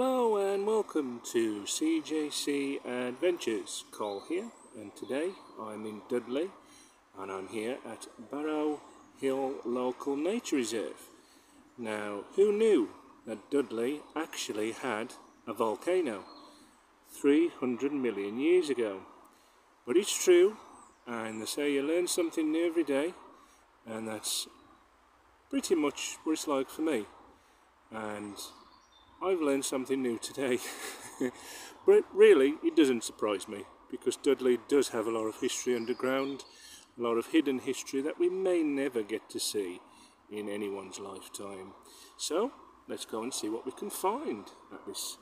Hello and welcome to CJC Adventures. Cole here and today I'm in Dudley and I'm here at Barrow Hill Local Nature Reserve. Now who knew that Dudley actually had a volcano 300 million years ago? But it's true and they say you learn something new every day and that's pretty much what it's like for me and I've learned something new today. But really it doesn't surprise me because Dudley does have a lot of history underground a lot of hidden history that we may never get to see in anyone's lifetime. So let's go and see what we can find at this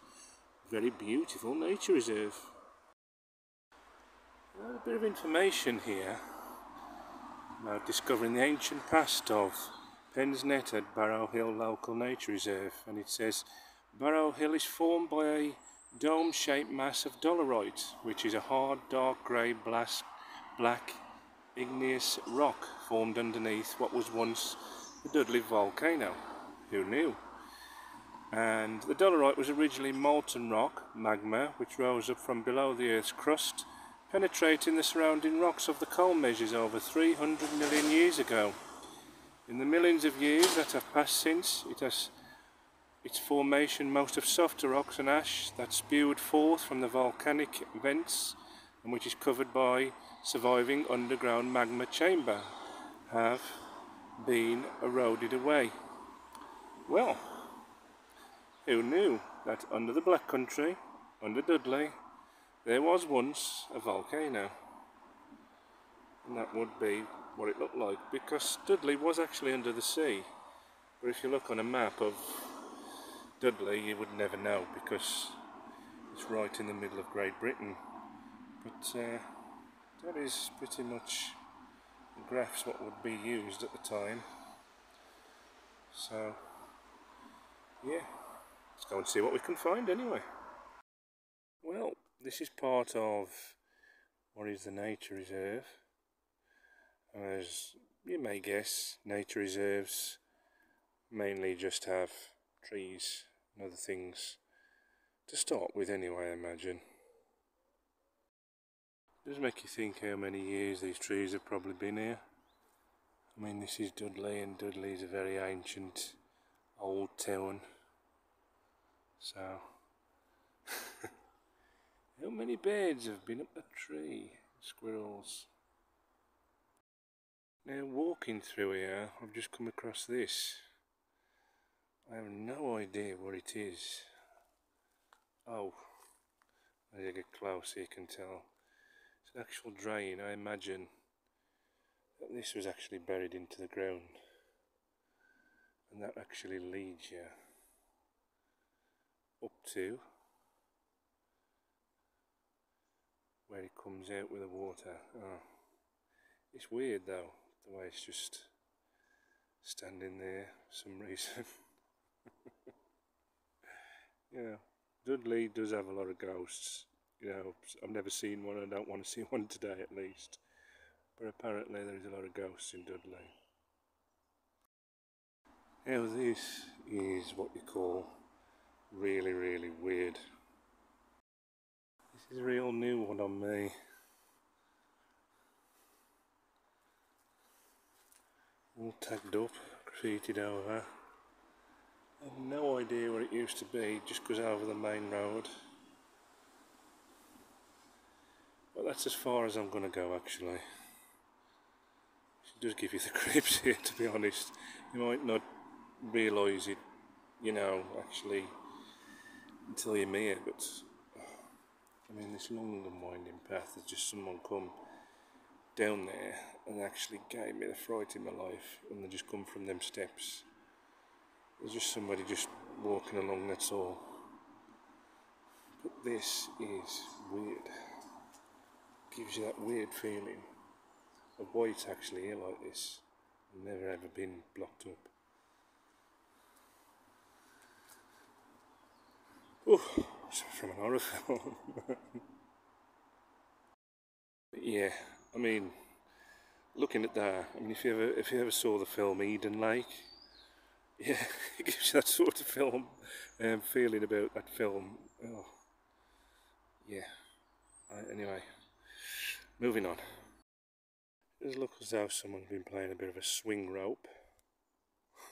very beautiful nature reserve. A bit of information here about discovering the ancient past of Pensnett at Barrow Hill Local Nature Reserve and it says Barrow Hill is formed by a dome-shaped mass of dolerite which is a hard dark grey black igneous rock formed underneath what was once the Dudley volcano. Who knew? And the dolerite was originally molten rock, magma, which rose up from below the Earth's crust, penetrating the surrounding rocks of the coal measures over 300 million years ago. In the millions of years that have passed since, it has its formation most of softer rocks and ash that spewed forth from the volcanic vents and which is covered by surviving underground magma chamber have been eroded away. Well, who knew that under the Black Country, under Dudley, there was once a volcano? And that would be what it looked like because Dudley was actually under the sea but if you look on a map of Dudley you would never know because it's right in the middle of Great Britain. But uh, that is pretty much the graphs what would be used at the time. So yeah let's go and see what we can find anyway. Well this is part of what is the nature reserve. As you may guess, nature reserves mainly just have trees and other things to start with anyway, I imagine. It does make you think how many years these trees have probably been here. I mean, this is Dudley, and Dudley is a very ancient old town. So, how many birds have been up that tree? Squirrels. Now walking through here, I've just come across this. I have no idea what it is. Oh, I get closer you can tell. It's an actual drain, I imagine that this was actually buried into the ground. And that actually leads you up to where it comes out with the water. Oh. It's weird though the way it's just standing there for some reason. yeah, Dudley does have a lot of ghosts. You know, I've never seen one, I don't want to see one today at least. But apparently there is a lot of ghosts in Dudley. Now this is what you call really, really weird. This is a real new one on me. all tagged up, graffitied over. Have no idea what it used to be, just goes over the main road. But that's as far as I'm going to go actually. It does give you the creeps here to be honest. You might not realise it, you know, actually until you're near, but I mean this long and winding path, there's just someone come down there and actually gave me the fright in my life and they just come from them steps. There's just somebody just walking along, that's all. But this is weird. Gives you that weird feeling of why it's actually here like this. Never ever been blocked up. Oh, from an horror film. yeah, I mean, looking at that, I mean, if you ever if you ever saw the film Eden Lake, yeah, it gives you that sort of film um, feeling about that film. Oh, yeah. Anyway, moving on. It does look as though someone's been playing a bit of a swing rope.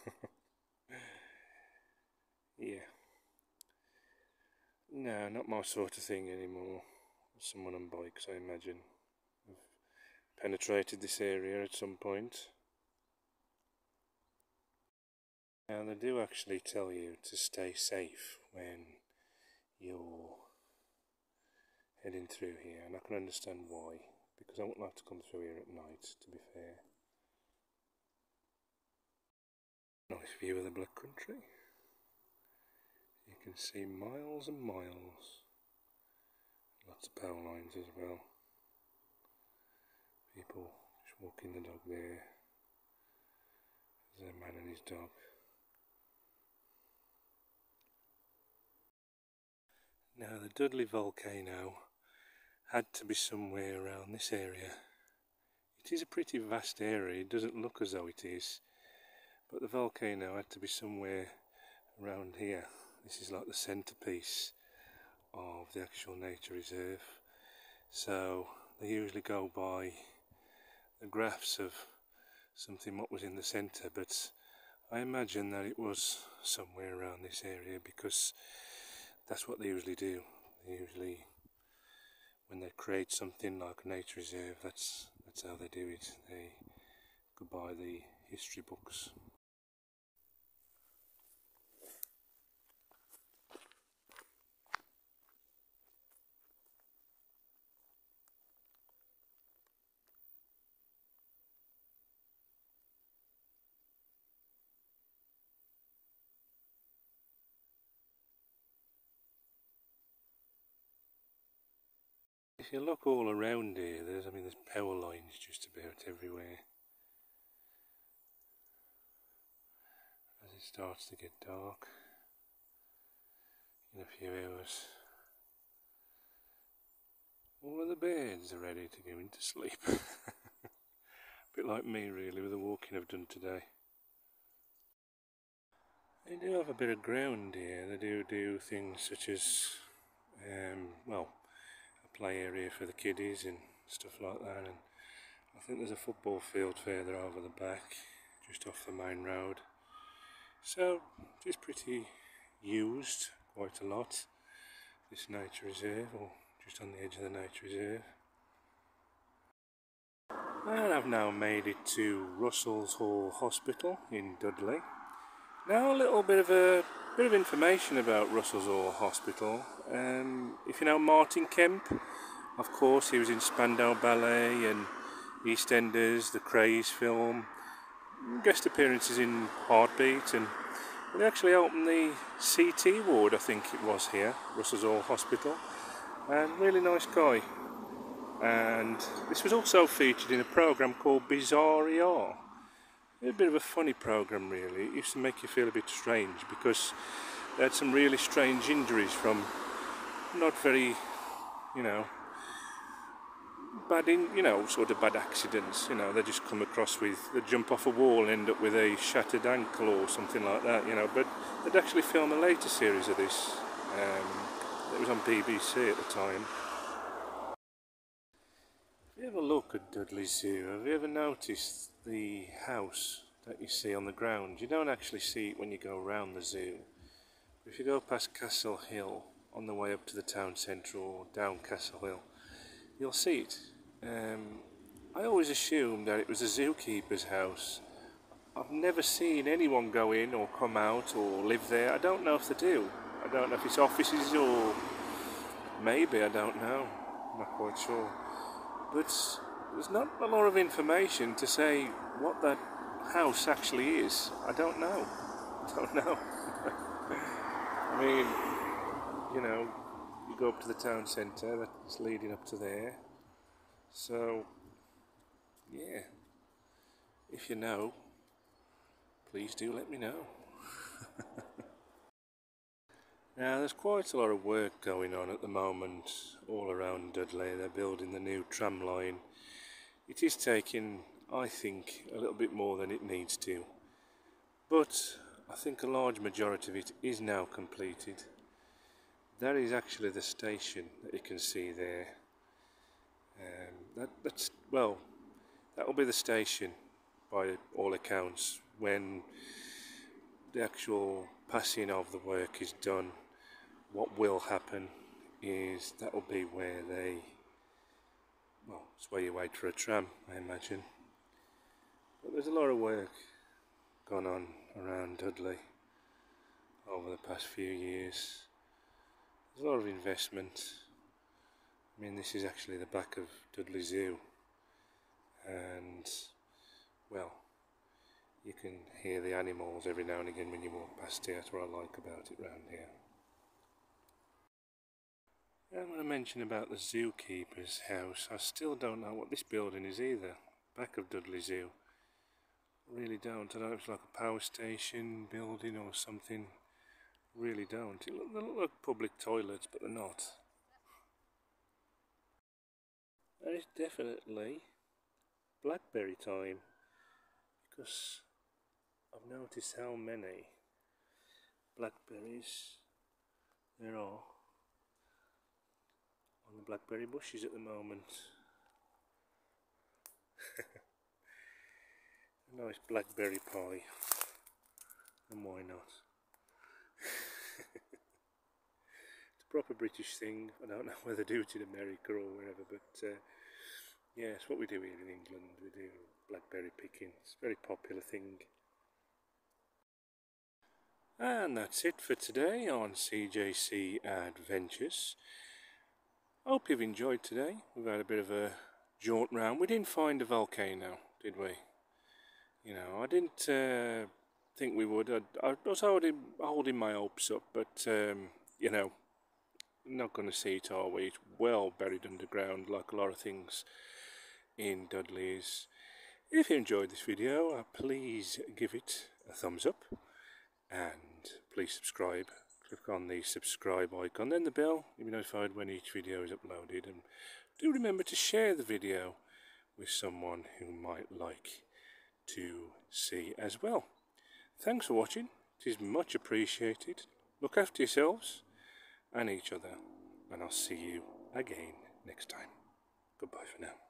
yeah. No, not my sort of thing anymore. Someone on bikes, I imagine, have penetrated this area at some point. Now they do actually tell you to stay safe when you're heading through here and I can understand why because I wouldn't like to come through here at night to be fair. Nice view of the Black Country. You can see miles and miles. Lots of power lines as well. People just walking the dog there. There's a man and his dog. Now the Dudley volcano had to be somewhere around this area. It is a pretty vast area, it doesn't look as though it is, but the volcano had to be somewhere around here. This is like the centrepiece of the actual nature reserve. So they usually go by the graphs of something what was in the centre, but I imagine that it was somewhere around this area because that's what they usually do. They usually when they create something like a nature reserve, that's that's how they do it. They go by the history books. If you look all around here, there's I mean there's power lines just about everywhere. As it starts to get dark in a few hours. All of the birds are ready to go into sleep. a bit like me really with the walking I've done today. They do have a bit of ground here. They do do things such as, um, well, play area for the kiddies and stuff like that and I think there's a football field further over the back just off the main road. So it's pretty used quite a lot this nature reserve or just on the edge of the nature reserve. And I've now made it to Russell's Hall Hospital in Dudley now a little bit of a bit of information about Russell's Hall Hospital. Um, if you know Martin Kemp, of course he was in Spandau Ballet and EastEnders, the Krays film, guest appearances in Heartbeat and they actually opened the CT ward I think it was here, Russell's Hall Hospital. And really nice guy. And this was also featured in a programme called Bizarre ER a bit of a funny programme really, it used to make you feel a bit strange because they had some really strange injuries from not very, you know, bad in, you know, sort of bad accidents. You know, they just come across with, they jump off a wall and end up with a shattered ankle or something like that, you know. But they'd actually film a later series of this. Um, it was on BBC at the time. If you ever look at Dudley Zoo, have you ever noticed the house that you see on the ground? You don't actually see it when you go around the zoo. If you go past Castle Hill, on the way up to the town centre or down Castle Hill, you'll see it. Um, I always assumed that it was a zookeeper's house. I've never seen anyone go in or come out or live there. I don't know if they do. I don't know if it's offices or maybe, I don't know. I'm not quite sure. But there's not a lot of information to say what that house actually is. I don't know. I don't know. I mean, you know, you go up to the town centre, that's leading up to there. So, yeah, if you know, please do let me know. now, there's quite a lot of work going on at the moment all around Dudley. They're building the new tram line. It is taking, I think, a little bit more than it needs to. But I think a large majority of it is now completed. That is actually the station that you can see there. Um, that, that's well, that will be the station by all accounts when the actual passing of the work is done. What will happen is that will be where they, well, it's where you wait for a tram, I imagine. But there's a lot of work gone on around Dudley over the past few years. There's a lot of investment. I mean, this is actually the back of Dudley Zoo, and well, you can hear the animals every now and again when you walk past here. That's what I like about it round here. I'm going to mention about the zookeeper's house. I still don't know what this building is either. Back of Dudley Zoo. Really don't. I don't know if it's like a power station building or something. Really don't. They look, like public toilets, but they're not. And it's definitely blackberry time because I've noticed how many blackberries there are on the blackberry bushes at the moment. a nice blackberry pie, and why not? it's a proper British thing. I don't know whether they do it in America or wherever, but uh, yeah, it's what we do here in England. We do blackberry picking. It's a very popular thing. And that's it for today on CJC Adventures. Hope you've enjoyed today. We've had a bit of a jaunt round. We didn't find a volcano, did we? You know, I didn't uh, think we would. I, I was holding, holding my hopes up, but, um, you know, not going to see it all. We it's well buried underground, like a lot of things in Dudley's. If you enjoyed this video, uh, please give it a thumbs up and please subscribe click on the subscribe icon then the bell you'll be notified when each video is uploaded. And do remember to share the video with someone who might like to see as well. Thanks for watching. It is much appreciated. Look after yourselves and each other and I'll see you again next time. Goodbye for now